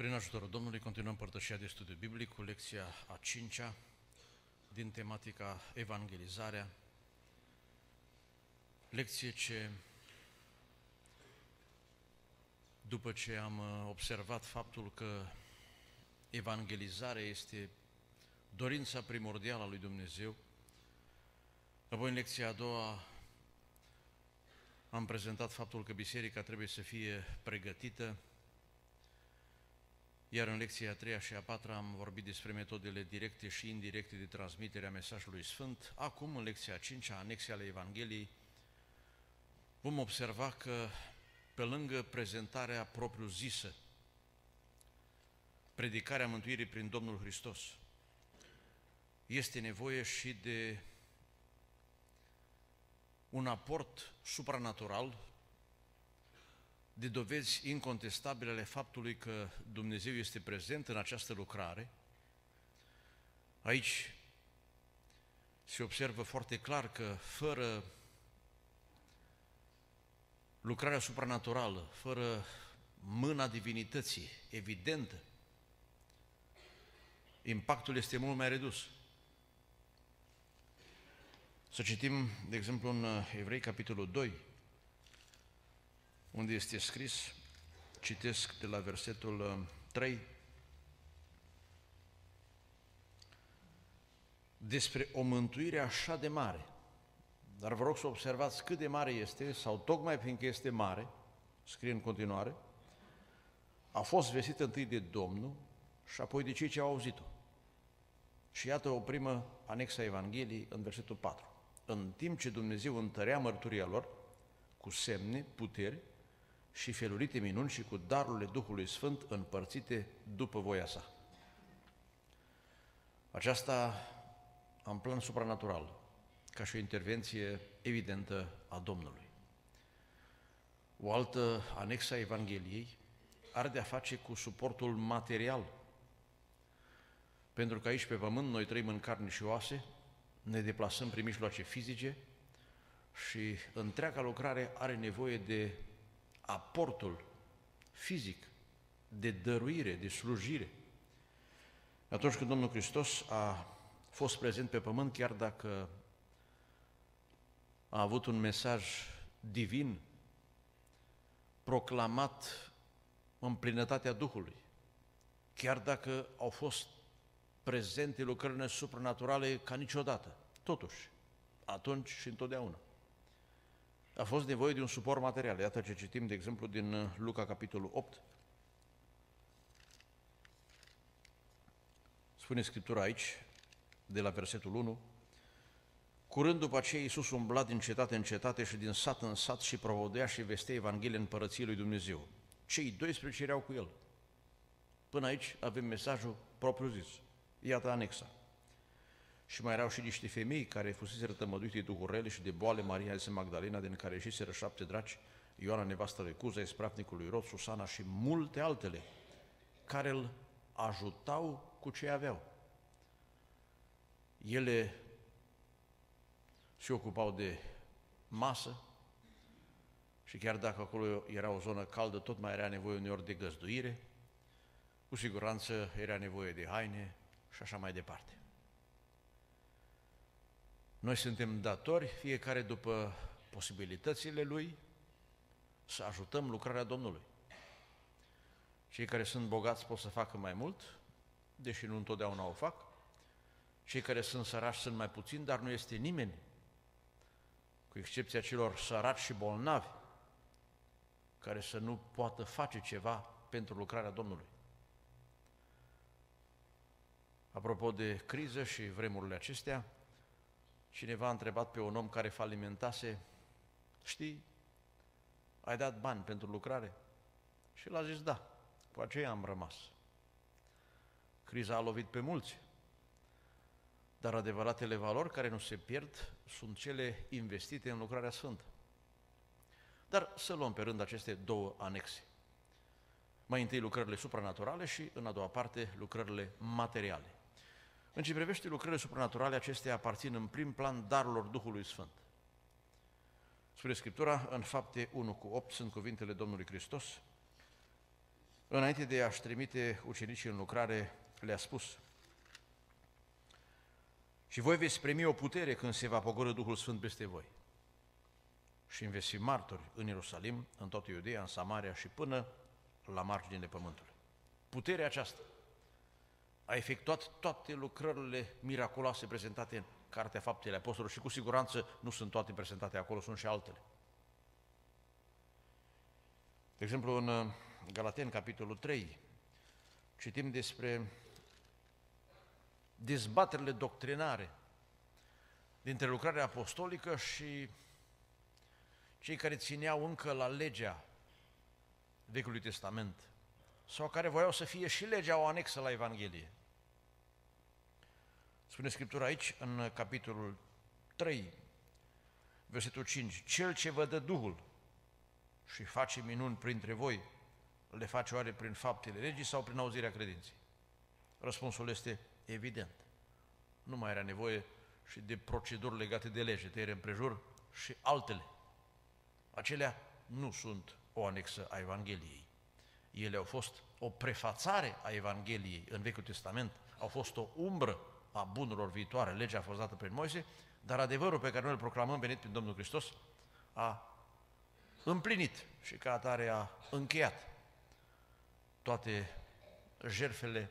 Prin ajutorul Domnului continuăm părtășia de studiu biblic cu lecția a cincea din tematica Evangelizarea, lecție ce, după ce am uh, observat faptul că evangelizarea este dorința primordială a lui Dumnezeu, apoi în lecția a doua am prezentat faptul că biserica trebuie să fie pregătită iar în lecția a treia și a patra am vorbit despre metodele directe și indirecte de transmitere a mesajului Sfânt. Acum, în lecția a cincea, anexe ale Evangheliei, vom observa că, pe lângă prezentarea propriu-zisă, predicarea mântuirii prin Domnul Hristos, este nevoie și de un aport supranatural de dovezi incontestabile ale faptului că Dumnezeu este prezent în această lucrare. Aici se observă foarte clar că fără lucrarea supranaturală, fără mâna divinității evidentă, impactul este mult mai redus. Să citim, de exemplu, în Evrei, capitolul 2, unde este scris, citesc de la versetul 3, uh, despre o mântuire așa de mare. Dar vă rog să observați cât de mare este, sau tocmai fiindcă este mare, scrie în continuare, a fost vestită întâi de Domnul și apoi de cei ce au auzit-o. Și iată o primă anexa Evangheliei în versetul 4. În timp ce Dumnezeu întărea mărturia lor cu semne, puteri și felurite minuni și cu darurile Duhului Sfânt împărțite după voia sa. Aceasta în plan supranatural, ca și o intervenție evidentă a Domnului. O altă anexă a Evangheliei are de-a face cu suportul material, pentru că aici pe pământ noi trăim în carne și oase, ne deplasăm prin mijloace fizice și întreaga lucrare are nevoie de aportul fizic de dăruire, de slujire. Atunci când Domnul Hristos a fost prezent pe pământ, chiar dacă a avut un mesaj divin, proclamat în plinătatea Duhului, chiar dacă au fost prezente lucrările supranaturale ca niciodată, totuși, atunci și întotdeauna a fost nevoie de un suport material. Iată ce citim, de exemplu, din uh, Luca, capitolul 8. Spune Scriptura aici, de la versetul 1, Curând după aceea, Iisus umbla din cetate în cetate și din sat în sat și provodea și vestea Evanghelia în Părăției lui Dumnezeu. Cei 12 erau cu el. Până aici avem mesajul propriu-zis. Iată anexa. Și mai erau și niște femei care fusese rătămăduite de duhuri și de boale, Maria Elise Magdalena, din care ieșiseră șapte draci, Ioana nevastă lui Cuza, ispravnicul lui Rod, Susana și multe altele, care îl ajutau cu ce aveau. Ele se ocupau de masă și chiar dacă acolo era o zonă caldă, tot mai era nevoie uneori de găzduire, cu siguranță era nevoie de haine și așa mai departe. Noi suntem datori, fiecare după posibilitățile lui, să ajutăm lucrarea Domnului. Cei care sunt bogați pot să facă mai mult, deși nu întotdeauna o fac. Cei care sunt săraci sunt mai puțini, dar nu este nimeni, cu excepția celor săraci și bolnavi, care să nu poată face ceva pentru lucrarea Domnului. Apropo de criză și vremurile acestea, Cineva a întrebat pe un om care falimentase, știi, ai dat bani pentru lucrare? Și el a zis, da, cu aceea am rămas. Criza a lovit pe mulți, dar adevăratele valori care nu se pierd sunt cele investite în lucrarea sfântă. Dar să luăm pe rând aceste două anexe. Mai întâi lucrările supranaturale și, în a doua parte, lucrările materiale. În ce privește lucrările supranaturale, acestea aparțin în prim plan darurilor Duhului Sfânt. Spune Scriptura, în fapte 1 cu 8 sunt cuvintele Domnului Hristos, înainte de a-și trimite ucenicii în lucrare, le-a spus și voi veți primi o putere când se va pogorâ Duhul Sfânt peste voi. Și îmi veți fi martori în Ierusalim, în toată Iudeea, în Samaria și până la marginile pământului. Puterea aceasta a efectuat toate lucrările miraculoase prezentate în Cartea Faptele Apostolilor și cu siguranță nu sunt toate prezentate acolo, sunt și altele. De exemplu, în uh, Galaten, capitolul 3, citim despre dezbaterile doctrinare dintre lucrarea apostolică și cei care țineau încă la legea Vechiului Testament sau care voiau să fie și legea o anexă la Evanghelie. Spune Scriptura aici, în capitolul 3, versetul 5, Cel ce vă dă Duhul și face minuni printre voi, le face oare prin faptele legii sau prin auzirea credinței? Răspunsul este evident. Nu mai era nevoie și de proceduri legate de lege, tăiere împrejur și altele. Acelea nu sunt o anexă a Evangheliei. Ele au fost o prefațare a Evangheliei în Vechiul Testament, au fost o umbră a bunurilor viitoare. Legea a fost dată prin Moise, dar adevărul pe care noi îl proclamăm venit prin Domnul Hristos a împlinit și ca atare a încheiat toate jerfele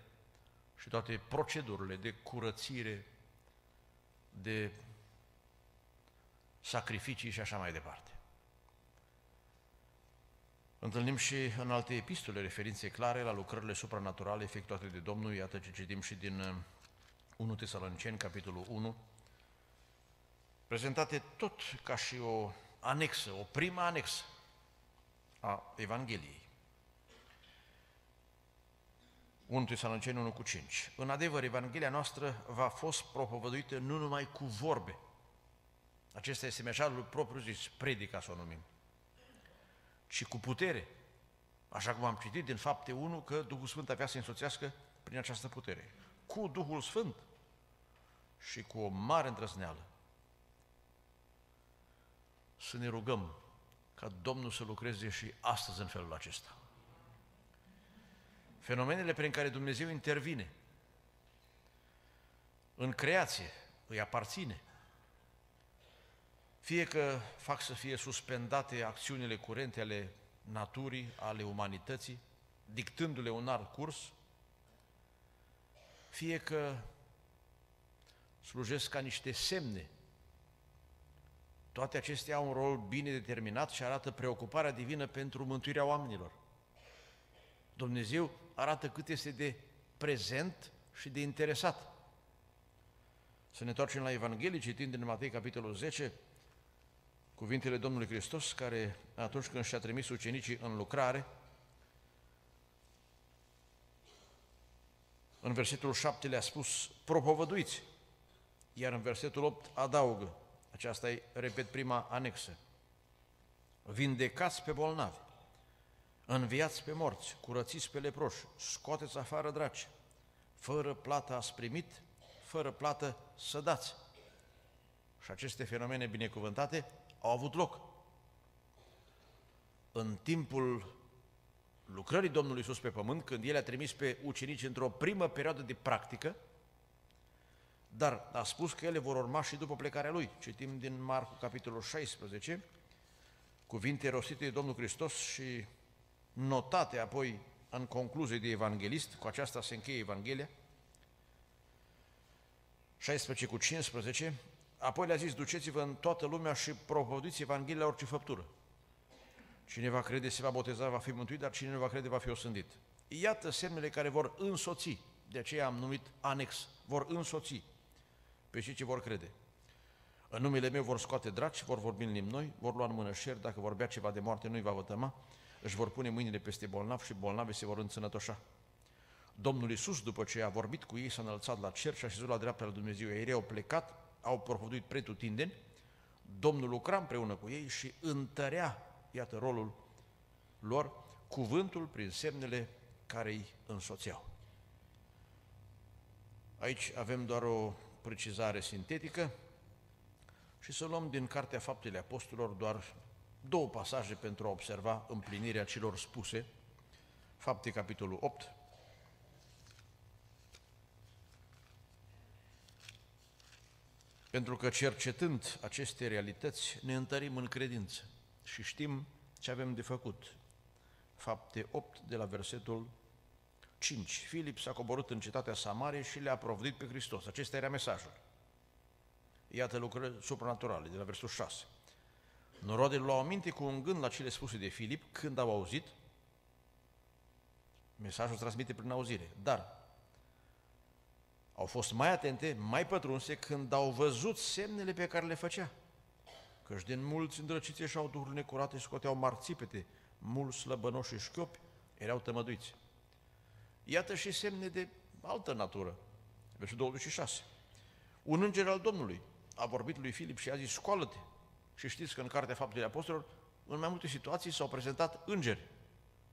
și toate procedurile de curățire, de sacrificii și așa mai departe. Întâlnim și în alte epistole referințe clare la lucrările supranaturale efectuate de Domnul, iată ce citim și din 1 uh, Tesaloniceni, capitolul 1, prezentate tot ca și o anexă, o prima anexă a Evangheliei. 1 Tesaloniceni 1 cu 5. În adevăr, Evanghelia noastră va fost propovăduită nu numai cu vorbe. Acesta este mesajul propriu zis, predica să o numim, ci cu putere. Așa cum am citit din fapte 1 că Duhul Sfânt avea să însoțească prin această putere. Cu Duhul Sfânt și cu o mare îndrăzneală. Să ne rugăm ca Domnul să lucreze și astăzi în felul acesta. Fenomenele prin care Dumnezeu intervine în creație îi aparține. Fie că fac să fie suspendate acțiunile curente ale naturii, ale umanității, dictându-le un alt curs, fie că slujesc ca niște semne. Toate acestea au un rol bine determinat și arată preocuparea divină pentru mântuirea oamenilor. Dumnezeu arată cât este de prezent și de interesat. Să ne întoarcem la Evanghelie, citind din Matei, capitolul 10, cuvintele Domnului Hristos, care atunci când și-a trimis ucenicii în lucrare, în versetul 7 le-a spus, propovăduiți, iar în versetul 8 adaugă, aceasta e, repet, prima anexă, vindecați pe bolnavi, înviați pe morți, curățiți pe leproși, scoateți afară draci, fără plată ați primit, fără plată să dați. Și aceste fenomene binecuvântate au avut loc. În timpul lucrării Domnului Iisus pe pământ, când El a trimis pe ucenici într-o primă perioadă de practică, dar a spus că ele vor urma și după plecarea Lui. Citim din Marcu, capitolul 16, cuvinte rostite de Domnul Hristos și notate apoi în concluzie de evanghelist, cu aceasta se încheie Evanghelia, 16 cu 15, apoi le-a zis, duceți-vă în toată lumea și propovăduiți Evanghelia orice făptură. Cine va crede se va boteza, va fi mântuit, dar cine nu va crede va fi osândit. Iată semnele care vor însoți, de aceea am numit anex, vor însoți pe cei ce vor crede. În numele meu vor scoate draci, vor vorbi în limbi noi, vor lua în mână șer, dacă vor bea ceva de moarte nu-i va vătăma, își vor pune mâinile peste bolnav și bolnavi se vor înțănătoșa. Domnul Iisus, după ce a vorbit cu ei, s-a înălțat la cer și a șezut la dreapta lui Dumnezeu. Ei au plecat, au propovăduit pretutindeni, Domnul lucra împreună cu ei și întărea, iată rolul lor, cuvântul prin semnele care îi însoțeau. Aici avem doar o precizare sintetică și să luăm din Cartea Faptele Apostolilor doar două pasaje pentru a observa împlinirea celor spuse Fapte, capitolul 8. Pentru că cercetând aceste realități, ne întărim în credință și știm ce avem de făcut. Fapte 8, de la versetul 5. Filip s-a coborât în cetatea Samarie și le-a provodit pe Hristos. Acesta era mesajul. Iată lucrări supranaturale, de la versetul 6. Norodele luau aminte cu un gând la cele spuse de Filip când au auzit. Mesajul transmite prin auzire. Dar au fost mai atente, mai pătrunse când au văzut semnele pe care le făcea. Căci din mulți îndrăciți și au duhuri necurate și scoteau marțipete, mulți slăbănoși și șchiopi erau tămăduiți. Iată și semne de altă natură. Versul 26. Un înger al Domnului a vorbit lui Filip și a zis, scoală-te. Și știți că în Cartea Faptului Apostolilor, în mai multe situații s-au prezentat îngeri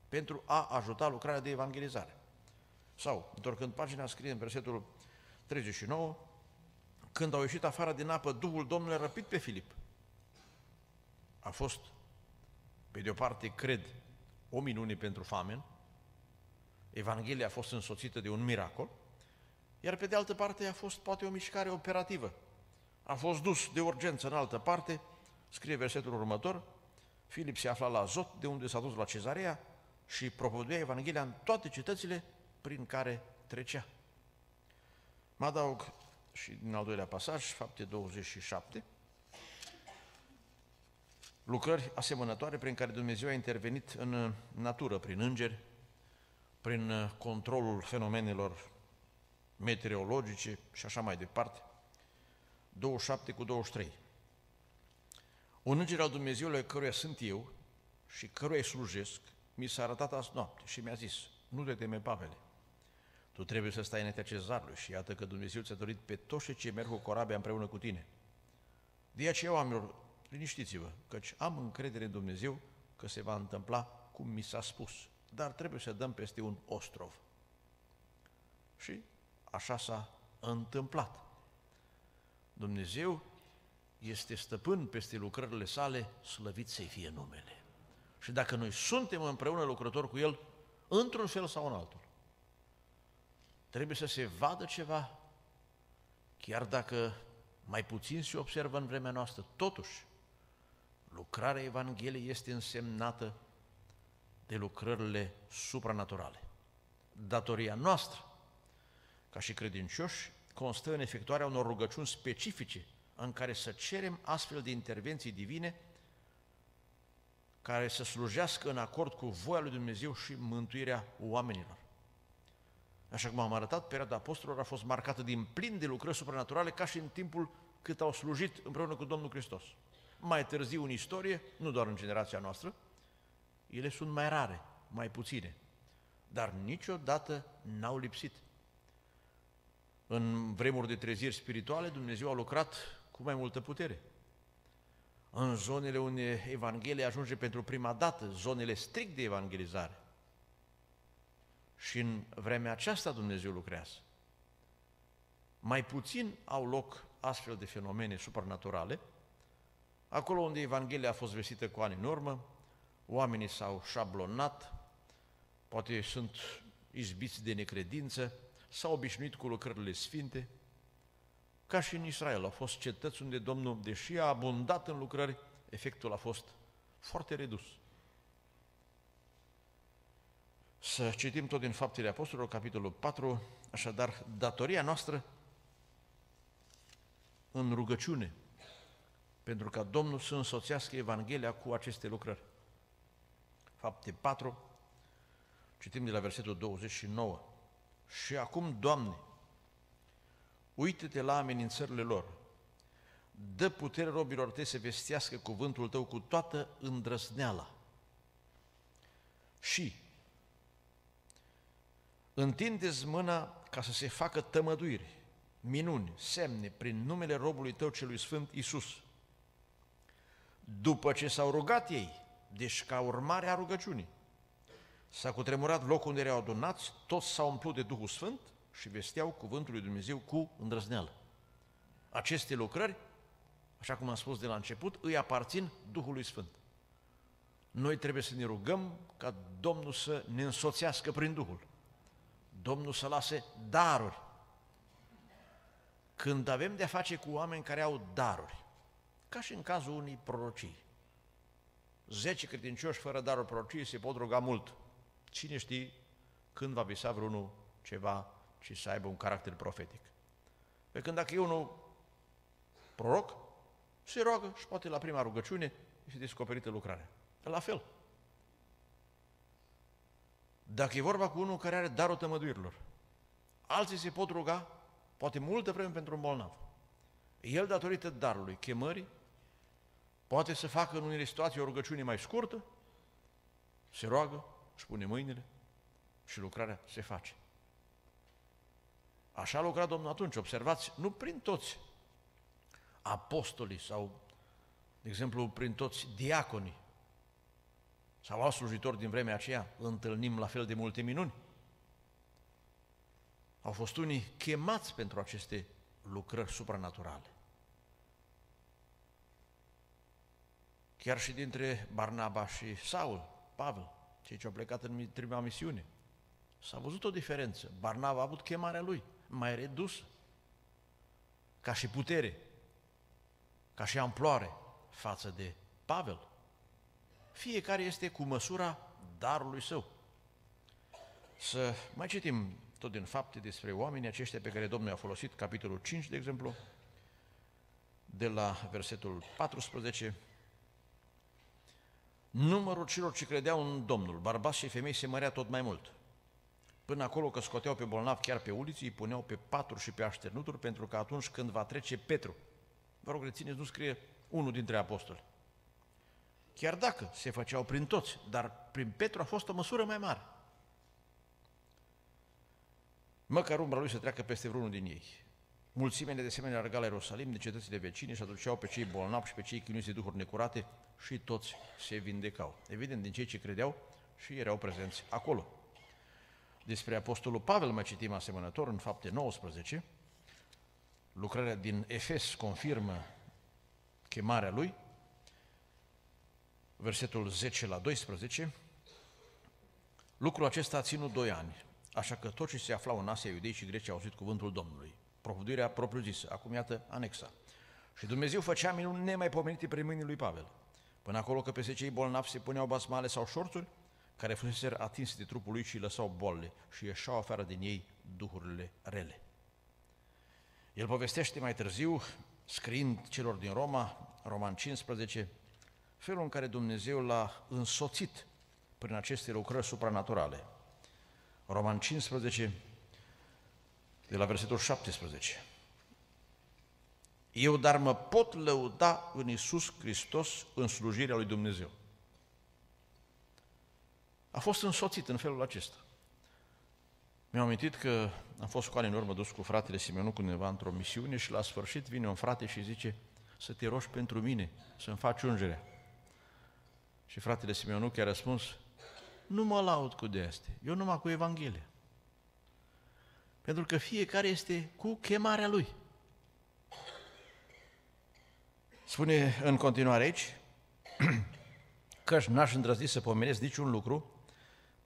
pentru a ajuta lucrarea de evangelizare. Sau, întorcând pagina, scrie în versetul 39, când au ieșit afară din apă, Duhul Domnului a răpit pe Filip. A fost, pe de o parte, cred, o minune pentru famen, Evanghelia a fost însoțită de un miracol, iar pe de altă parte a fost poate o mișcare operativă. A fost dus de urgență în altă parte, scrie versetul următor, Filip se afla la Azot, de unde s-a dus la Cezarea și propovăduia Evanghelia în toate cetățile prin care trecea. Mă adaug și din al doilea pasaj, fapte 27, lucrări asemănătoare prin care Dumnezeu a intervenit în natură, prin îngeri, prin controlul fenomenelor meteorologice și așa mai departe. 27 cu 23. Un înger al Dumnezeului căruia sunt eu și căruia slujesc, mi s-a arătat azi noapte și mi-a zis, nu te teme, Pavele, tu trebuie să stai înaintea cezarului și iată că Dumnezeu ți-a dorit pe toți cei merg cu corabia împreună cu tine. De aceea, oamenilor, liniștiți-vă, căci am încredere în Dumnezeu că se va întâmpla cum mi s-a spus, dar trebuie să dăm peste un ostrov. Și așa s-a întâmplat. Dumnezeu este stăpân peste lucrările sale, slăvit să-i fie numele. Și dacă noi suntem împreună lucrători cu El, într-un fel sau în altul, trebuie să se vadă ceva, chiar dacă mai puțin se observă în vremea noastră. Totuși, lucrarea Evangheliei este însemnată de lucrările supranaturale. Datoria noastră, ca și credincioși, constă în efectuarea unor rugăciuni specifice în care să cerem astfel de intervenții divine care să slujească în acord cu voia lui Dumnezeu și mântuirea oamenilor. Așa cum am arătat, perioada apostolilor a fost marcată din plin de lucrări supranaturale ca și în timpul cât au slujit împreună cu Domnul Hristos. Mai târziu în istorie, nu doar în generația noastră, ele sunt mai rare, mai puține, dar niciodată n-au lipsit. În vremuri de treziri spirituale, Dumnezeu a lucrat cu mai multă putere. În zonele unde Evanghelia ajunge pentru prima dată, zonele strict de evangelizare, și în vremea aceasta Dumnezeu lucrează. Mai puțin au loc astfel de fenomene supranaturale, acolo unde Evanghelia a fost vestită cu ani în urmă, oamenii s-au șablonat, poate sunt izbiți de necredință, s-au obișnuit cu lucrările sfinte, ca și în Israel. Au fost cetăți unde Domnul, deși a abundat în lucrări, efectul a fost foarte redus. Să citim tot din Faptele Apostolilor, capitolul 4, așadar, datoria noastră în rugăciune, pentru ca Domnul să însoțească Evanghelia cu aceste lucrări. Fapte 4, citim de la versetul 29. Și acum, Doamne, uită-te la amenințările lor, dă putere robilor tăi să vestească cuvântul tău cu toată îndrăzneala și Întindeți mâna ca să se facă tămăduiri, minuni, semne prin numele robului tău celui sfânt Isus. După ce s-au rugat ei, deci ca urmare a rugăciunii, s-a cutremurat locul unde erau adunați, toți s-au umplut de Duhul Sfânt și vesteau cuvântul lui Dumnezeu cu îndrăzneală. Aceste lucrări, așa cum am spus de la început, îi aparțin Duhului Sfânt. noi trebuie să ne rugăm ca Domnul să ne însoțească prin Duhul. Domnul să lase daruri. Când avem de-a face cu oameni care au daruri, ca și în cazul unei prorocii, zece credincioși fără darul prorociei se pot ruga mult. Cine știe când va visa vreunul ceva și să aibă un caracter profetic. Pe când dacă e unul proroc, se roagă și poate la prima rugăciune și descoperită lucrarea. La fel. Dacă e vorba cu unul care are darul tămăduirilor, alții se pot ruga, poate multă vreme pentru un bolnav. El, datorită darului, chemării, poate să facă în unele situații o rugăciune mai scurtă, se roagă, își pune mâinile și lucrarea se face. Așa a lucrat Domnul atunci, observați, nu prin toți apostolii sau, de exemplu, prin toți diaconii sau alți slujitori din vremea aceea, întâlnim la fel de multe minuni. Au fost unii chemați pentru aceste lucrări supranaturale. Chiar și dintre Barnaba și Saul, Pavel, cei ce au plecat în prima misiune, s-a văzut o diferență. Barnaba a avut chemarea lui, mai redusă, ca și putere, ca și amploare față de Pavel. Fiecare este cu măsura darului său. Să mai citim tot din fapte despre oamenii aceștia pe care Domnul a folosit, capitolul 5, de exemplu, de la versetul 14. Numărul celor ce credeau în Domnul, bărbați și femei, se mărea tot mai mult. Până acolo că scoteau pe bolnav chiar pe uliți, îi puneau pe patru și pe așternuturi, pentru că atunci când va trece Petru, vă rog, rețineți, nu scrie unul dintre apostoli. Chiar dacă se făceau prin toți, dar prin Petru a fost o măsură mai mare. Măcar umbra lui să treacă peste vreunul din ei. Mulțimea de asemenea arga la Ierusalim de cetățile vecine și aduceau pe cei bolnavi și pe cei chinuiți de duhuri necurate și toți se vindecau. Evident, din cei ce credeau și erau prezenți acolo. Despre Apostolul Pavel mai citim asemănător în fapte 19. Lucrarea din Efes confirmă chemarea lui, versetul 10 la 12. Lucrul acesta a ținut doi ani, așa că toți ce se aflau în Asia, iudei și greci, au auzit cuvântul Domnului. Propovăduirea propriu-zisă, acum iată anexa. Și Dumnezeu făcea minuni nemaipomenite prin mâinile lui Pavel. Până acolo că peste cei bolnavi se puneau basmale sau șorțuri, care fusese atins de trupul lui și îi lăsau bolile și ieșau afară din ei duhurile rele. El povestește mai târziu, scriind celor din Roma, Roman 15, felul în care Dumnezeu l-a însoțit prin aceste lucrări supranaturale. Roman 15, de la versetul 17. Eu dar mă pot lăuda în Isus Hristos în slujirea lui Dumnezeu. A fost însoțit în felul acesta. Mi-am amintit că am fost cu ani în urmă dus cu fratele Simeonu cu undeva într-o misiune și la sfârșit vine un frate și zice să te rogi pentru mine, să-mi faci ungerea. Și fratele Simeonu a răspuns, nu mă laud cu de astea, eu numai cu Evanghelia. Pentru că fiecare este cu chemarea lui. Spune în continuare aici, că n-aș îndrăzni să pomenesc niciun lucru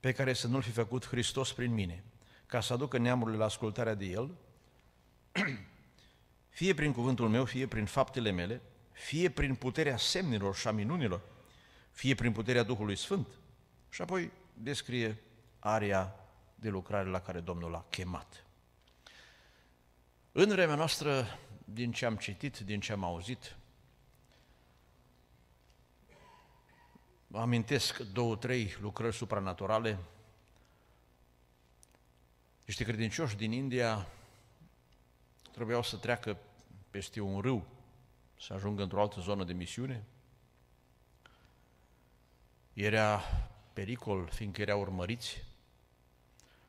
pe care să nu-l fi făcut Hristos prin mine, ca să aducă neamurile la ascultarea de El, fie prin cuvântul meu, fie prin faptele mele, fie prin puterea semnilor și a minunilor, fie prin puterea Duhului Sfânt. Și apoi descrie aria de lucrare la care Domnul l-a chemat. În vremea noastră, din ce am citit, din ce am auzit, amintesc două, trei lucrări supranaturale. Niște credincioși din India trebuiau să treacă peste un râu, să ajungă într-o altă zonă de misiune. Era pericol, fiindcă erau urmăriți.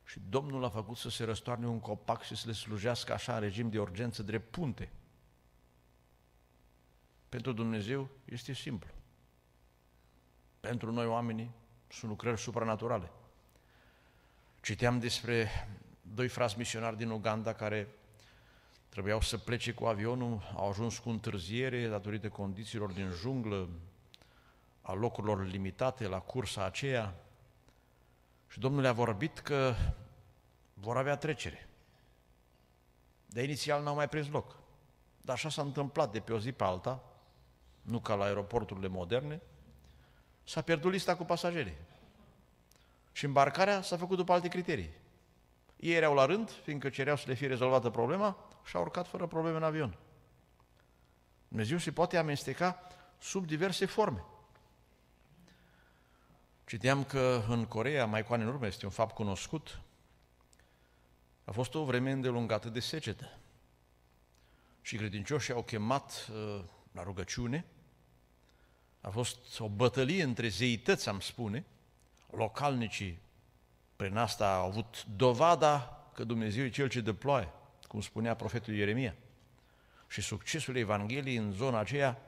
Și Domnul a făcut să se răstoarne un copac și să le slujească așa în regim de urgență drept punte. Pentru Dumnezeu este simplu. Pentru noi oamenii sunt lucrări supranaturale. Citeam despre doi frați misionari din Uganda care trebuiau să plece cu avionul, au ajuns cu întârziere datorită condițiilor din junglă, a locurilor limitate la cursa aceea și Domnul le-a vorbit că vor avea trecere. De inițial n-au mai prins loc. Dar așa s-a întâmplat de pe o zi pe alta, nu ca la aeroporturile moderne, s-a pierdut lista cu pasagerii. Și îmbarcarea s-a făcut după alte criterii. Ei erau la rând, fiindcă cereau să le fie rezolvată problema și au urcat fără probleme în avion. Dumnezeu se poate amesteca sub diverse forme. Citeam că în Corea, mai cu ani în urmă, este un fapt cunoscut, a fost o vreme îndelungată de secetă. Și credincioșii au chemat uh, la rugăciune, a fost o bătălie între zeități, am spune, localnicii prin asta au avut dovada că Dumnezeu e Cel ce dă ploaie, cum spunea profetul Ieremia. Și succesul Evangheliei în zona aceea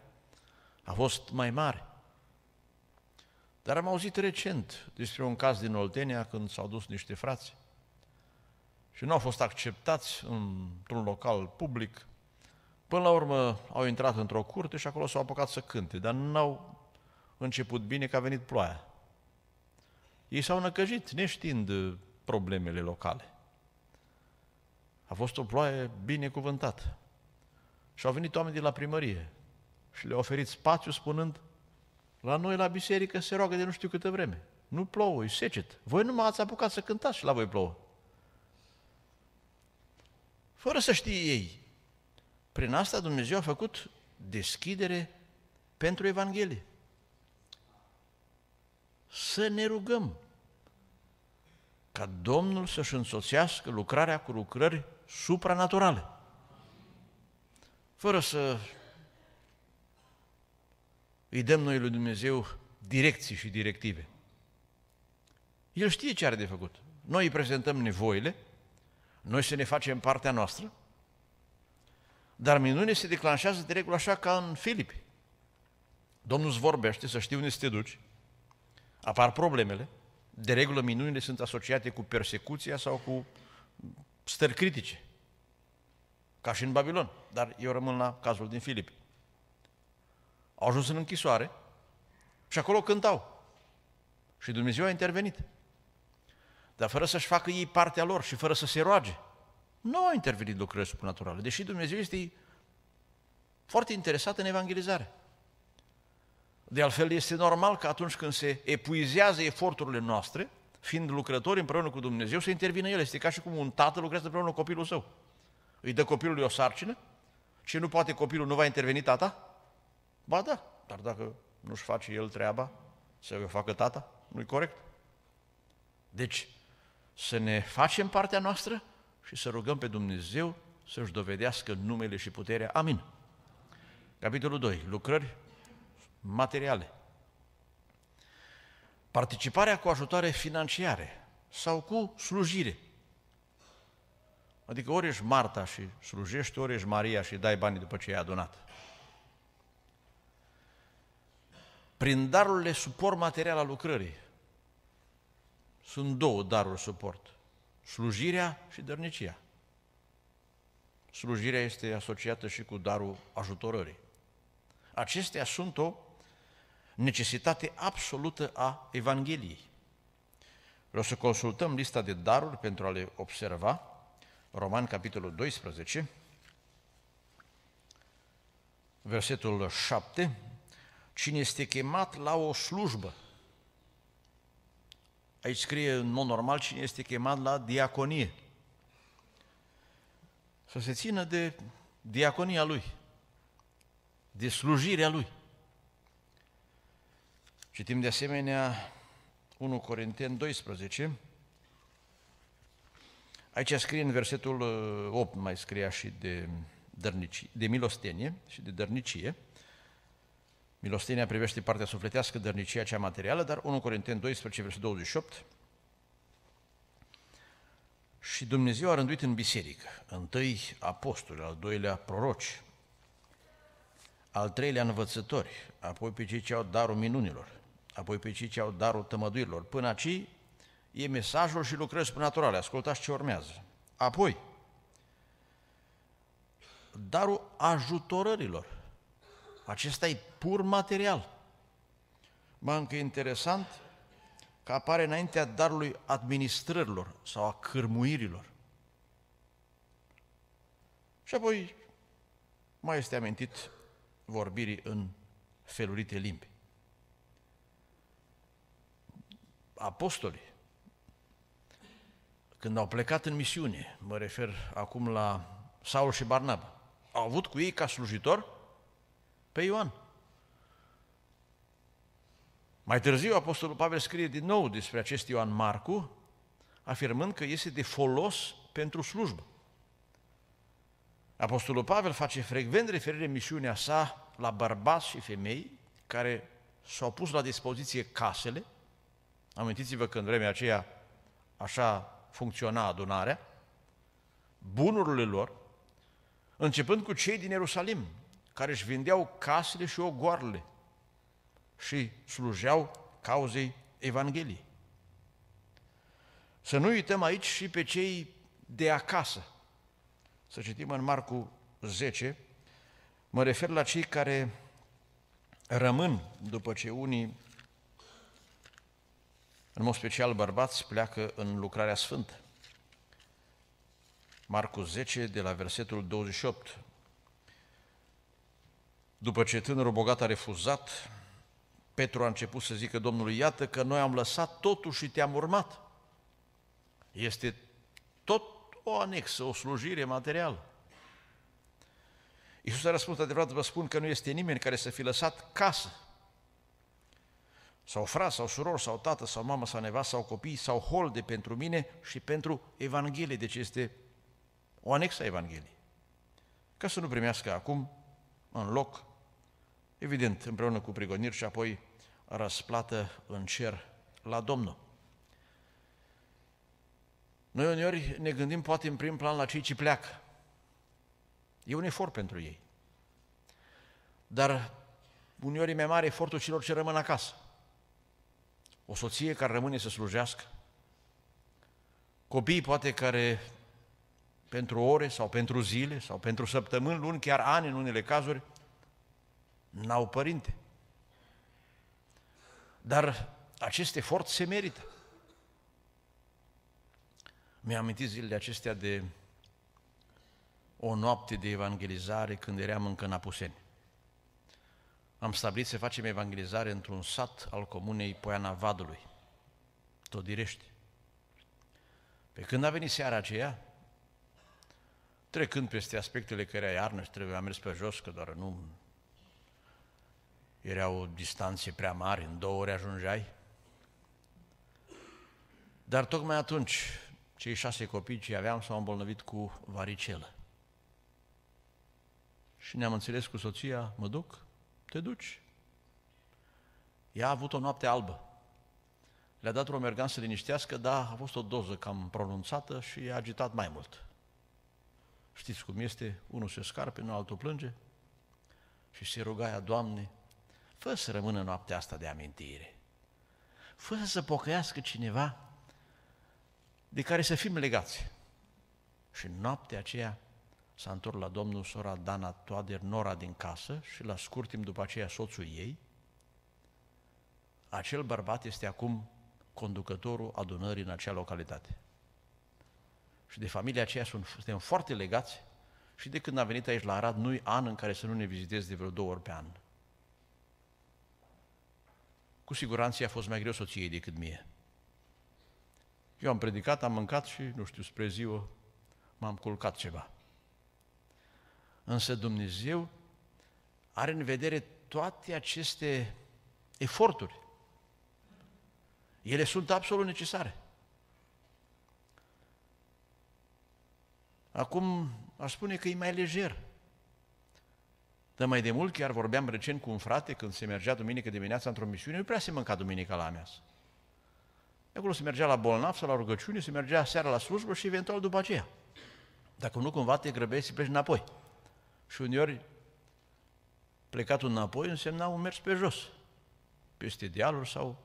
a fost mai mare. Dar am auzit recent despre un caz din Oltenia când s-au dus niște frați și nu au fost acceptați într-un local public. Până la urmă au intrat într-o curte și acolo s-au apucat să cânte, dar nu au început bine că a venit ploaia. Ei s-au năcăjit neștiind problemele locale. A fost o ploaie binecuvântată. Și au venit oameni de la primărie și le-au oferit spațiu spunând la noi la biserică se roagă de nu știu câtă vreme. Nu plouă, e secet. Voi nu m-ați apucat să cântați și la voi plouă. Fără să știe ei. Prin asta Dumnezeu a făcut deschidere pentru Evanghelie. Să ne rugăm ca Domnul să-și însoțească lucrarea cu lucrări supranaturale. Fără să îi dăm noi lui Dumnezeu direcții și directive. El știe ce are de făcut. Noi îi prezentăm nevoile, noi să ne facem partea noastră, dar minunile se declanșează de regulă așa ca în Filipi. Domnul îți vorbește să știi unde să te duci, apar problemele, de regulă minunile sunt asociate cu persecuția sau cu stări critice, ca și în Babilon, dar eu rămân la cazul din Filipi. Au ajuns în închisoare și acolo cântau. Și Dumnezeu a intervenit. Dar fără să-și facă ei partea lor și fără să se roage. Nu au intervenit lucrări supranaturale, deși Dumnezeu este foarte interesat în evangelizare. De altfel, este normal că atunci când se epuizează eforturile noastre, fiind lucrători împreună cu Dumnezeu, să intervină El. Este ca și cum un tată lucrează împreună cu copilul său. Îi dă copilului o sarcină, ce nu poate copilul, nu va interveni tata? Ba da, dar dacă nu-și face el treaba, să o facă tata, nu-i corect. Deci, să ne facem partea noastră și să rugăm pe Dumnezeu să-și dovedească numele și puterea. Amin. Capitolul 2. Lucrări materiale. Participarea cu ajutoare financiare sau cu slujire. Adică ori ești Marta și slujești, ori ești Maria și dai banii după ce ai adunat. Prin darurile suport material al lucrării. Sunt două daruri suport. Slujirea și dărnicia. Slujirea este asociată și cu darul ajutorării. Acestea sunt o necesitate absolută a Evangheliei. Vreau să consultăm lista de daruri pentru a le observa. Roman, capitolul 12, versetul 7. Cine este chemat la o slujbă, aici scrie în mod normal cine este chemat la diaconie, să se țină de diaconia lui, de slujirea lui. Citim de asemenea 1 Corinteni 12. Aici scrie în versetul 8, uh, mai scria și de, dărnicie, de milostenie și de dărnicie. Milostenia privește partea sufletească, dărnicia cea materială, dar 1 Corinteni 12, versetul 28. Și Dumnezeu a rânduit în biserică, întâi apostoli, al doilea proroci, al treilea învățători, apoi pe cei ce au darul minunilor, apoi pe cei ce au darul tămăduirilor. Până aici e mesajul și lucrări naturale. Ascultați ce urmează. Apoi, darul ajutorărilor. Acesta e pur material. mă încă interesant că apare înaintea darului administrărilor sau a cârmuirilor. Și apoi mai este amintit vorbirii în felurite limbi. Apostolii, când au plecat în misiune, mă refer acum la Saul și Barnaba, au avut cu ei ca slujitor pe Ioan. Mai târziu, Apostolul Pavel scrie din nou despre acest Ioan Marcu, afirmând că este de folos pentru slujbă. Apostolul Pavel face frecvent referire în misiunea sa la bărbați și femei care și-au pus la dispoziție casele. Amintiți-vă că în vremea aceea așa funcționa adunarea, bunurile lor, începând cu cei din Ierusalim, care își vindeau casele și ogoarele și slujeau cauzei Evangheliei. Să nu uităm aici și pe cei de acasă. Să citim în Marcu 10, mă refer la cei care rămân după ce unii, în mod special bărbați, pleacă în lucrarea sfântă. Marcu 10, de la versetul 28. După ce tânărul bogat a refuzat, Petru a început să zică Domnului, iată că noi am lăsat totul și te-am urmat. Este tot o anexă, o slujire materială. Iisus a răspuns, adevărat vă spun că nu este nimeni care să fi lăsat casă, sau frat, sau suror, sau tată, sau mamă, sau nevastă, sau copii, sau holde pentru mine și pentru Evanghelie. Deci este o anexă a Evangheliei. Ca să nu primească acum, în loc, evident, împreună cu prigoniri și apoi răsplată în cer la Domnul. Noi uneori ne gândim poate în prim plan la cei ce pleacă. E un efort pentru ei. Dar uneori e mai mare efortul celor ce rămân acasă. O soție care rămâne să slujească, copii poate care pentru ore sau pentru zile sau pentru săptămâni, luni, chiar ani în unele cazuri, n-au părinte. Dar acest efort se merită. Mi-am amintit zilele acestea de o noapte de evangelizare când eram încă în Apuseni. Am stabilit să facem evangelizare într-un sat al comunei Poiana Vadului, Todirești. Pe când a venit seara aceea, trecând peste aspectele care iarnă și trebuie, am mers pe jos, că doar nu erau distanțe prea mari, în două ore ajungeai. Dar tocmai atunci, cei șase copii ce aveam s-au îmbolnăvit cu varicelă. Și ne-am înțeles cu soția, mă duc, te duci. Ea a avut o noapte albă. Le-a dat romergan să liniștească, dar a fost o doză cam pronunțată și a agitat mai mult. Știți cum este? Unul se scarpe, nu altul plânge. Și se ruga Doamne, fă să rămână noaptea asta de amintire. Fă să pocăiască cineva de care să fim legați. Și noaptea aceea s-a întors la domnul sora Dana Toader, nora din casă, și la scurt timp după aceea soțul ei. Acel bărbat este acum conducătorul adunării în acea localitate. Și de familia aceea suntem foarte legați și de când am venit aici la Arad, nu-i an în care să nu ne vizitez de vreo două ori pe an. Cu siguranță a fost mai greu soției decât mie. Eu am predicat, am mâncat și, nu știu, spre ziua m-am culcat ceva. Însă Dumnezeu are în vedere toate aceste eforturi. Ele sunt absolut necesare. Acum aș spune că e mai lejer. Dar mai de mult chiar vorbeam recent cu un frate când se mergea duminică dimineața într-o misiune, nu prea se mânca duminica la amiază. Acolo se mergea la bolnav sau la rugăciune, se mergea seara la slujbă și eventual după aceea. Dacă nu cumva te grăbești și pleci înapoi. Și uneori plecatul înapoi însemna un mers pe jos, peste dealuri sau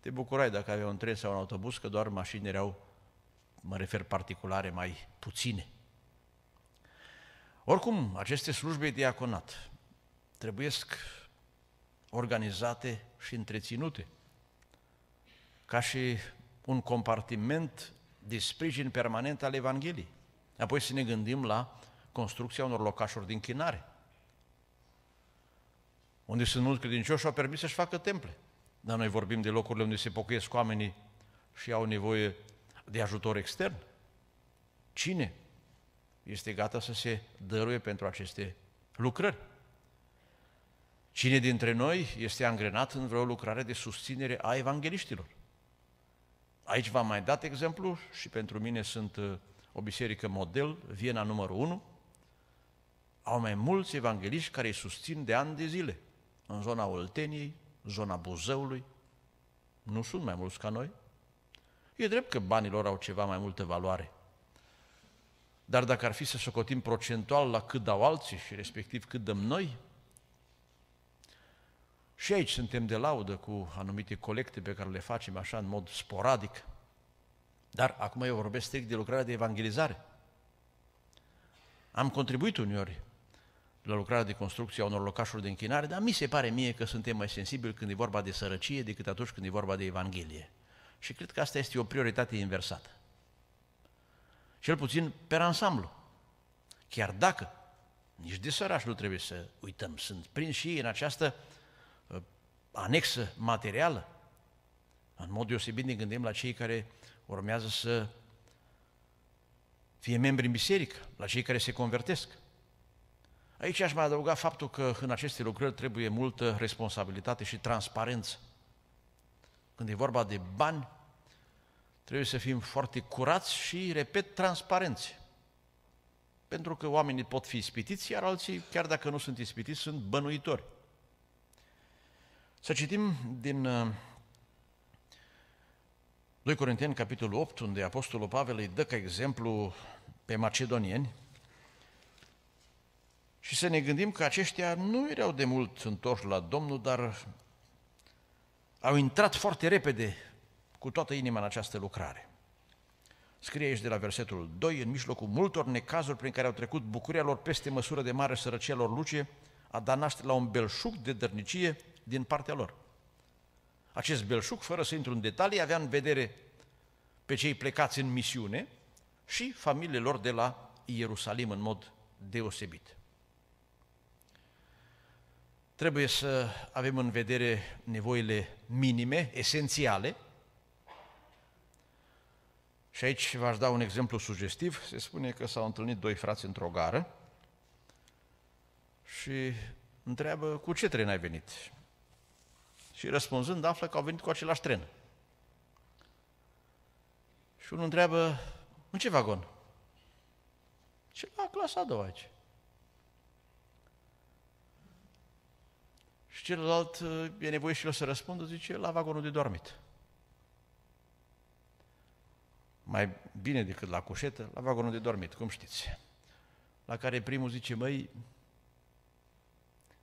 te bucurai dacă aveai un tren sau un autobuz, că doar mașini erau, mă refer particulare, mai puține. Oricum, aceste slujbe de diaconat trebuiesc organizate și întreținute, ca și un compartiment de sprijin permanent al Evangheliei. Apoi să ne gândim la construcția unor locașuri din chinare, unde sunt mulți credincioși și au permis să-și facă temple. Dar noi vorbim de locurile unde se pocăiesc oamenii și au nevoie de ajutor extern. Cine este gata să se dăruie pentru aceste lucrări? Cine dintre noi este angrenat în vreo lucrare de susținere a evangeliștilor? Aici v-am mai dat exemplu și pentru mine sunt uh, o biserică model, Viena numărul 1. Au mai mulți evangeliști care îi susțin de ani de zile în zona Olteniei, zona Buzăului. Nu sunt mai mulți ca noi. E drept că banii lor au ceva mai multă valoare. Dar dacă ar fi să socotim procentual la cât dau alții și respectiv cât dăm noi, și aici suntem de laudă cu anumite colecte pe care le facem așa în mod sporadic. Dar acum eu vorbesc strict de lucrarea de evangelizare. Am contribuit uneori la lucrarea de construcție a unor locașuri de închinare, dar mi se pare mie că suntem mai sensibili când e vorba de sărăcie decât atunci când e vorba de Evanghelie. Și cred că asta este o prioritate inversată. Cel puțin pe ansamblu. Chiar dacă nici de sărași nu trebuie să uităm, sunt prinși și ei în această uh, anexă materială. În mod deosebit ne gândim la cei care urmează să fie membri în biserică, la cei care se convertesc. Aici aș mai adăuga faptul că în aceste lucrări trebuie multă responsabilitate și transparență. Când e vorba de bani, trebuie să fim foarte curați și, repet, transparenți. Pentru că oamenii pot fi ispitiți, iar alții, chiar dacă nu sunt ispitiți, sunt bănuitori. Să citim din 2 uh, Corinteni, capitolul 8, unde Apostolul Pavel îi dă ca exemplu pe macedonieni, și să ne gândim că aceștia nu erau de mult întorși la Domnul, dar au intrat foarte repede cu toată inima în această lucrare. Scrie aici de la versetul 2, în mijlocul multor necazuri prin care au trecut bucuria lor peste măsură de mare sărăcia lor luce, a dat naștere la un belșug de dărnicie din partea lor. Acest belșug, fără să intru în detalii, avea în vedere pe cei plecați în misiune și familiile lor de la Ierusalim în mod deosebit. Trebuie să avem în vedere nevoile minime, esențiale. Și aici v-aș da un exemplu sugestiv. Se spune că s-au întâlnit doi frați într-o gară și întreabă cu ce tren ai venit. Și răspunzând, află că au venit cu același tren. Și unul întreabă, în ce vagon? Ce la clasa a doua aici. Și celălalt e nevoie și el să răspundă, zice, la vagonul de dormit. Mai bine decât la cușetă, la vagonul de dormit, cum știți. La care primul zice, măi,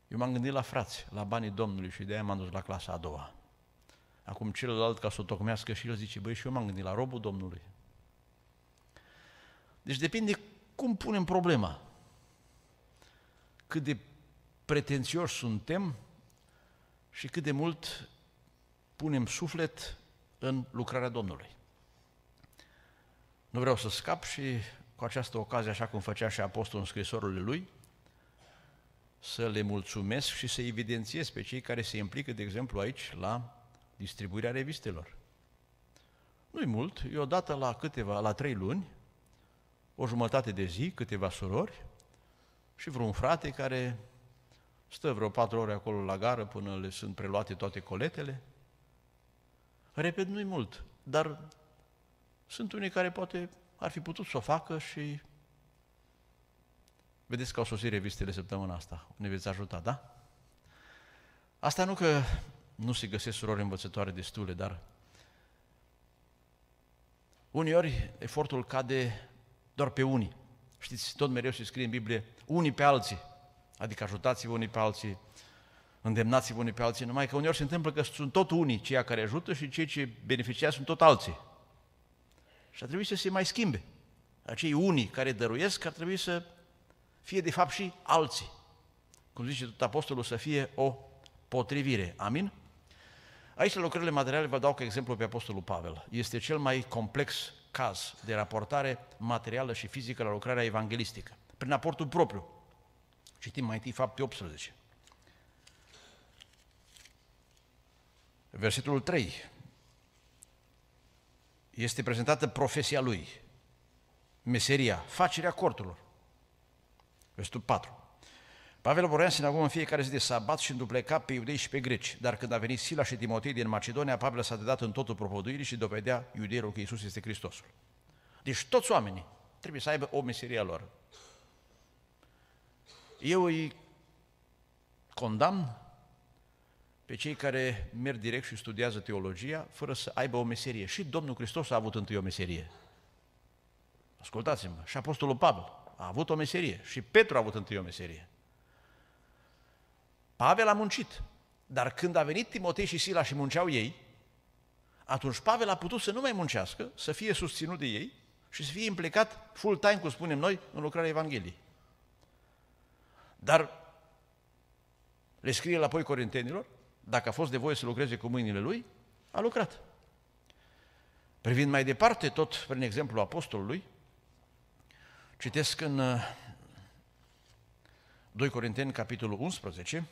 eu m-am gândit la frați, la banii Domnului și de aia m-am dus la clasa a doua. Acum celălalt, ca să o tocmească și el, zice, băi, și eu m-am gândit la robul Domnului. Deci depinde cum punem problema. Cât de pretențioși suntem și cât de mult punem suflet în lucrarea Domnului. Nu vreau să scap și cu această ocazie, așa cum făcea și apostolul în scrisorile lui, să le mulțumesc și să evidențiez pe cei care se implică, de exemplu, aici, la distribuirea revistelor. Nu-i mult, e odată la câteva, la trei luni, o jumătate de zi, câteva surori și vreun frate care Stă vreo patru ore acolo la gară până le sunt preluate toate coletele. Repet, nu-i mult, dar sunt unii care poate ar fi putut să o facă și vedeți că au sosit revistele săptămâna asta. Ne veți ajuta, da? Asta nu că nu se găsesc surori învățătoare destule, dar uneori efortul cade doar pe unii. Știți, tot mereu se scrie în Biblie, unii pe alții. Adică ajutați-vă unii pe alții, îndemnați-vă unii pe alții, numai că uneori se întâmplă că sunt tot unii cei care ajută și cei ce beneficiază sunt tot alții. Și ar trebui să se mai schimbe. Acei unii care dăruiesc ar trebui să fie de fapt și alții. Cum zice tot apostolul, să fie o potrivire. Amin? Aici, la lucrările materiale, vă dau ca exemplu pe Apostolul Pavel. Este cel mai complex caz de raportare materială și fizică la lucrarea evanghelistică, prin aportul propriu. Citim mai întâi fapte 18. Versetul 3. Este prezentată profesia lui, meseria, facerea corturilor. Versetul 4. Pavel vorbea în sinagogă în fiecare zi de sabat și îndupleca pe iudei și pe greci, dar când a venit Sila și Timotei din Macedonia, Pavel s-a dedat în totul propovăduirii și dovedea iudeilor că Iisus este Hristosul. Deci toți oamenii trebuie să aibă o meserie a lor. Eu îi condamn pe cei care merg direct și studiază teologia fără să aibă o meserie. Și Domnul Hristos a avut întâi o meserie. Ascultați-mă, și Apostolul Pavel a avut o meserie și Petru a avut întâi o meserie. Pavel a muncit, dar când a venit Timotei și Sila și munceau ei, atunci Pavel a putut să nu mai muncească, să fie susținut de ei și să fie implicat full-time, cum spunem noi, în lucrarea Evangheliei. Dar le scrie la apoi Corintenilor, dacă a fost de voie să lucreze cu mâinile lui, a lucrat. Privind mai departe, tot prin exemplu apostolului, citesc în 2 uh, Corinteni, capitolul 11,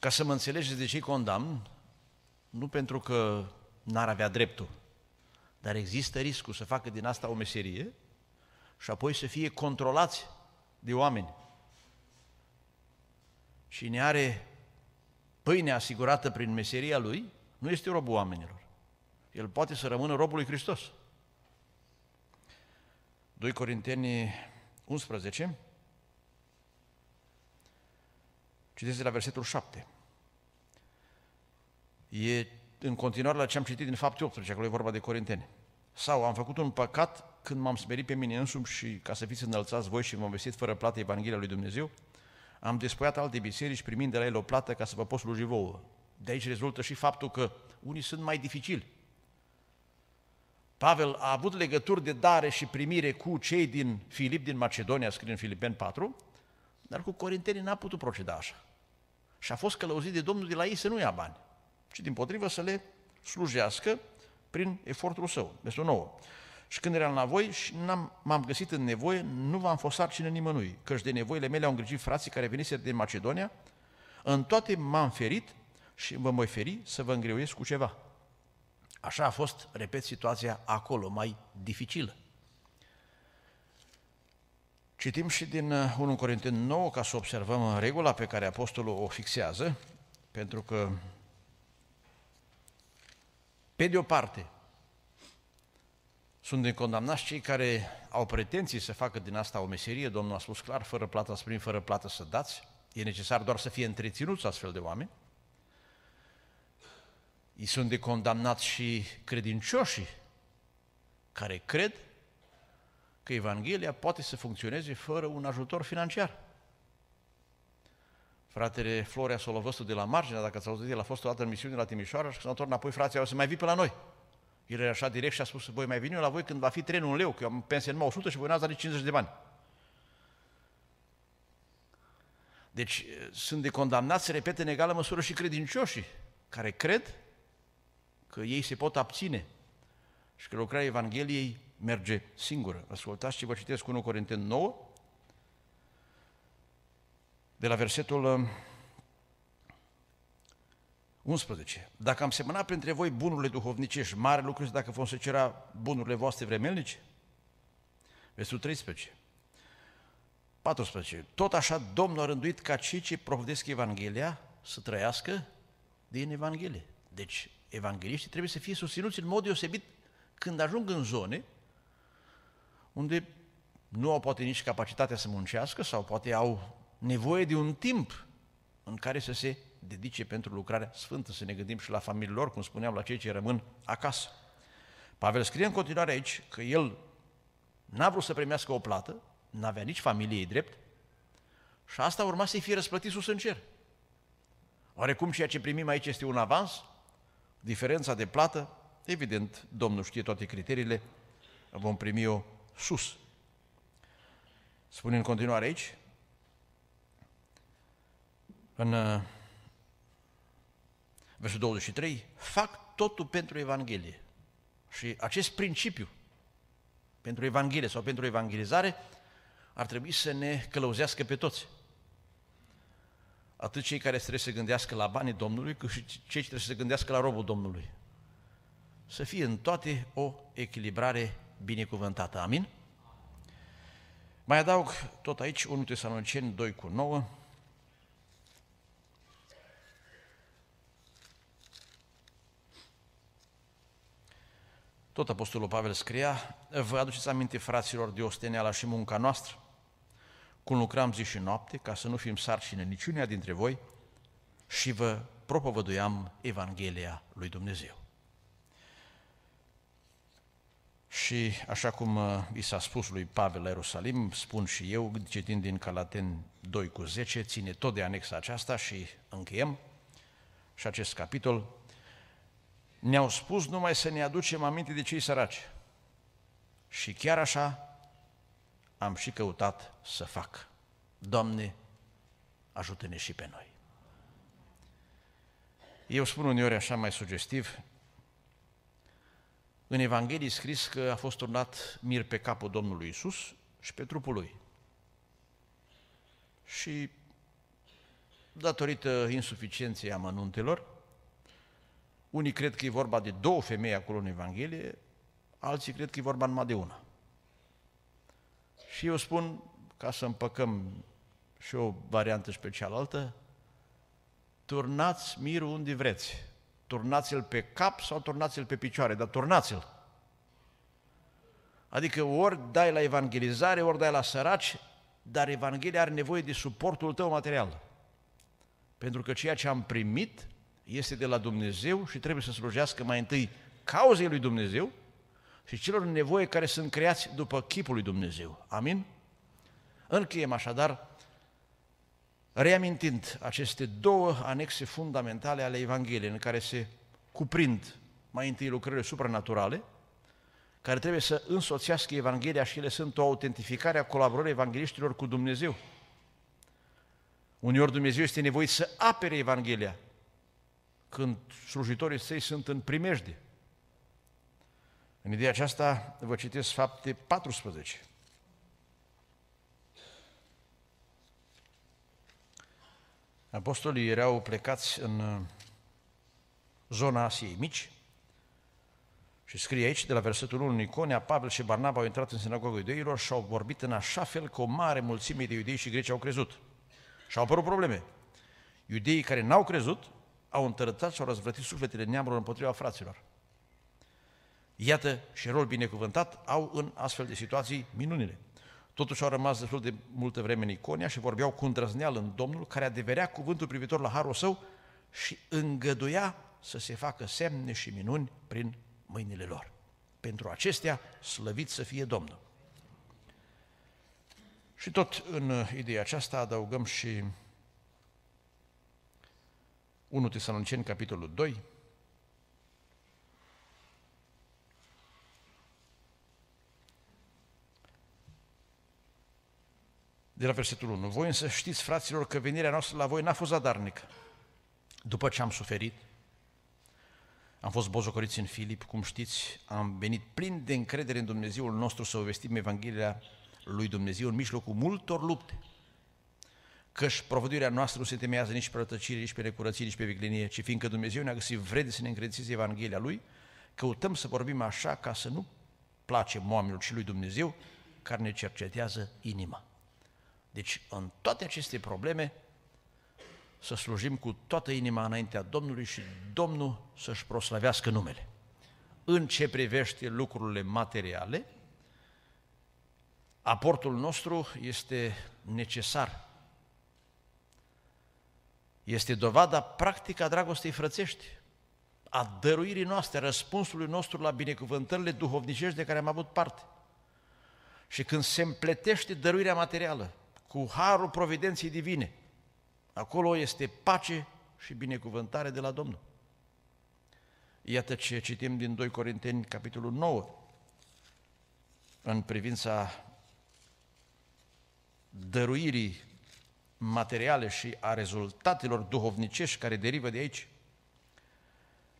Ca să mă înțelegeți de ce condamn, nu pentru că n-ar avea dreptul, dar există riscul să facă din asta o meserie și apoi să fie controlați de oameni. Cine are pâine asigurată prin meseria lui, nu este robul oamenilor. El poate să rămână robul lui Hristos. 2 Corinteni 11, Citeți de la versetul 7. E în continuare la ce am citit din fapte 18, acolo e vorba de Corinteni. Sau am făcut un păcat când m-am smerit pe mine însumi și ca să fiți înălțați voi și m-am vestit fără plată Evanghelia lui Dumnezeu, am despoiat alte biserici primind de la ele o plată ca să vă pot sluji vouă. De aici rezultă și faptul că unii sunt mai dificili. Pavel a avut legături de dare și primire cu cei din Filip din Macedonia, scrie în Filipeni 4, dar cu corintenii n-a putut proceda așa și a fost călăuzit de Domnul de la ei să nu ia bani, ci din potrivă să le slujească prin efortul său. Versul 9. Și când eram la voi și n-am, m-am găsit în nevoie, nu v-am fost sarcină nimănui, căci de nevoile mele au îngrijit frații care veniseră din Macedonia, în toate m-am ferit și vă voi feri să vă îngreuiesc cu ceva. Așa a fost, repet, situația acolo, mai dificilă. Citim și din 1 uh, Corinteni 9 ca să observăm regula pe care apostolul o fixează, pentru că, pe de o parte, sunt de condamnați cei care au pretenții să facă din asta o meserie, Domnul a spus clar, fără plată să primi, fără plată să dați, e necesar doar să fie întreținuți astfel de oameni. Ei sunt de condamnați și credincioșii care cred că Evanghelia poate să funcționeze fără un ajutor financiar. Fratele Florea Solovăstu de la Marginea, dacă ați auzit, el a fost o dată în misiune la Timișoara și când s-a întors înapoi, frații au să mai vii pe la noi. El era așa direct și a spus, voi mai veni la voi când va fi trenul în leu, că eu am pensie numai 100 și voi n-ați 50 de bani. Deci sunt de condamnați să repete în egală măsură și credincioșii, care cred că ei se pot abține și că lucrarea Evangheliei merge singură. Ascultați ce vă citesc 1 Corinteni 9, de la versetul 11. Um, dacă am semănat printre voi bunurile duhovnicești, mare lucru este dacă vom secera bunurile voastre vremelnice? Versetul 13. 14. Tot așa Domnul a rânduit ca cei ce propovădesc Evanghelia să trăiască din Evanghelie. Deci, evangeliștii trebuie să fie susținuți în mod deosebit când ajung în zone unde nu au poate nici capacitatea să muncească sau poate au nevoie de un timp în care să se dedice pentru lucrarea sfântă, să ne gândim și la familiile lor, cum spuneam, la cei ce rămân acasă. Pavel scrie în continuare aici că el n-a vrut să primească o plată, n-avea nici familiei drept și asta urma să-i fie răsplătit sus în cer. Oarecum ceea ce primim aici este un avans, diferența de plată, evident, Domnul știe toate criteriile, vom primi-o sus. Spune în continuare aici, în uh, versul 23, fac totul pentru Evanghelie. Și acest principiu pentru Evanghelie sau pentru evangelizare ar trebui să ne călăuzească pe toți. Atât cei care trebuie să gândească la banii Domnului, cât și cei ce trebuie să se gândească la robul Domnului. Să fie în toate o echilibrare binecuvântată. Amin? Mai adaug tot aici 1 Tesaloniceni 2 cu 9, Tot Apostolul Pavel scria, vă aduceți aminte, fraților, de osteneala și munca noastră? Cum lucram zi și noapte, ca să nu fim sarcine niciunea dintre voi, și vă propovăduiam Evanghelia lui Dumnezeu. Și așa cum uh, i s-a spus lui Pavel la Ierusalim, spun și eu, citind din Calaten 2 cu 10, ține tot de anexa aceasta și încheiem și acest capitol, ne-au spus numai să ne aducem aminte de cei săraci. Și chiar așa am și căutat să fac. Doamne, ajută-ne și pe noi. Eu spun uneori așa mai sugestiv, în Evanghelie scris că a fost turnat mir pe capul Domnului Isus și pe trupul lui. Și datorită insuficienței amănuntelor, unii cred că e vorba de două femei acolo în Evanghelie, alții cred că e vorba numai de una. Și eu spun, ca să împăcăm și o variantă și pe cealaltă, turnați mirul unde vreți. Turnați-l pe cap sau turnați-l pe picioare, dar turnați-l. Adică ori dai la evangelizare, ori dai la săraci, dar Evanghelia are nevoie de suportul tău material. Pentru că ceea ce am primit este de la Dumnezeu și trebuie să slujească mai întâi cauzei lui Dumnezeu și celor în nevoie care sunt creați după chipul lui Dumnezeu. Amin? Încheiem așadar, reamintind aceste două anexe fundamentale ale Evangheliei, în care se cuprind mai întâi lucrările supranaturale, care trebuie să însoțească Evanghelia și ele sunt o autentificare a colaborării evangeliștilor cu Dumnezeu. Uneori Dumnezeu este nevoit să apere Evanghelia, când slujitorii săi sunt în primejde. În ideea aceasta vă citesc fapte 14. Apostolii erau plecați în uh, zona Asiei Mici și scrie aici, de la versetul 1, Niconea, Pavel și Barnaba au intrat în sinagoga iudeilor și au vorbit în așa fel că o mare mulțime de iudei și greci au crezut. Și au apărut probleme. Iudeii care n-au crezut au întărătat și au răzvrătit sufletele neamurilor împotriva fraților. Iată și rol binecuvântat au în astfel de situații minunile. Totuși au rămas destul de multă vreme în Iconia și vorbeau cu îndrăzneală în Domnul, care adeverea cuvântul privitor la harul său și îngăduia să se facă semne și minuni prin mâinile lor. Pentru acestea, slăvit să fie Domnul. Și tot în ideea aceasta adăugăm și 1 Tesaloniceni, capitolul 2, de la versetul 1. Voi însă știți, fraților, că venirea noastră la voi n-a fost zadarnică. După ce am suferit, am fost bozocoriți în Filip, cum știți, am venit plin de încredere în Dumnezeul nostru să o vestim Evanghelia lui Dumnezeu în mijlocul multor lupte căci proveduirea noastră nu se temeiază nici pe rătăcire, nici pe necurăție, nici pe viclenie, ci fiindcă Dumnezeu ne-a găsit vrede să ne încredințeze Evanghelia Lui, căutăm să vorbim așa ca să nu placem oamenilor, ci lui Dumnezeu, care ne cercetează inima. Deci, în toate aceste probleme, să slujim cu toată inima înaintea Domnului și Domnul să-și proslăvească numele. În ce privește lucrurile materiale, aportul nostru este necesar este dovada practică a dragostei frățești, a dăruirii noastre, a răspunsului nostru la binecuvântările duhovnicești de care am avut parte. Și când se împletește dăruirea materială cu harul providenței divine, acolo este pace și binecuvântare de la Domnul. Iată ce citim din 2 Corinteni, capitolul 9, în privința dăruirii materiale și a rezultatelor duhovnicești care derivă de aici.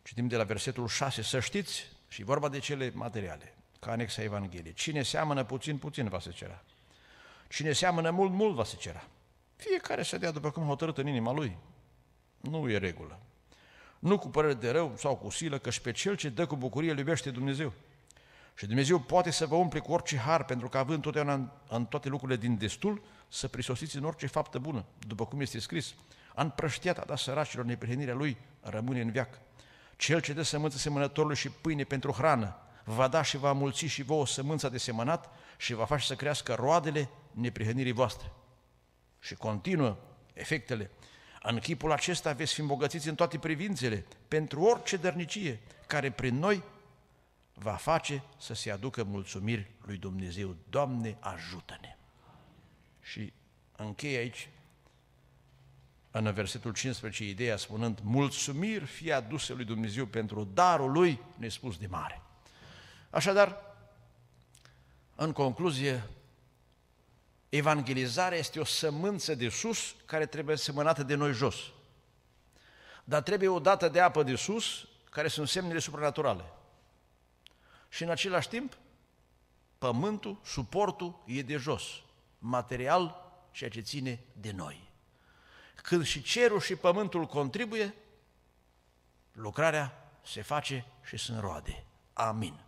Citim de la versetul 6, să știți, și vorba de cele materiale, ca anexa Evangheliei. Cine seamănă puțin, puțin va se cera. Cine seamănă mult, mult va se cera. Fiecare să dea după cum hotărât în inima lui. Nu e regulă. Nu cu părere de rău sau cu silă, că și pe cel ce dă cu bucurie îl iubește Dumnezeu. Și Dumnezeu poate să vă umple cu orice har, pentru că având totdeauna în, în toate lucrurile din destul, să prisosiți în orice faptă bună, după cum este scris. A împrăștiat a dat săracilor neprihănirea lui, rămâne în viac. Cel ce dă sămânță semănătorului și pâine pentru hrană, va da și va mulți și vouă sămânța de semănat și va face să crească roadele neprihănirii voastre. Și continuă efectele. În chipul acesta veți fi îmbogățiți în toate privințele, pentru orice dărnicie, care prin noi va face să se aducă mulțumiri lui Dumnezeu. Doamne, ajută-ne! Și încheie aici, în versetul 15, ideea spunând, mulțumiri fie aduse lui Dumnezeu pentru darul lui nespus de mare. Așadar, în concluzie, evangelizarea este o sămânță de sus care trebuie semănată de noi jos. Dar trebuie o dată de apă de sus, care sunt semnele supranaturale. Și în același timp, pământul, suportul e de jos, material, ceea ce ține de noi. Când și cerul și pământul contribuie, lucrarea se face și sunt roade. Amin.